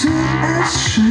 to ashes.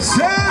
Sam.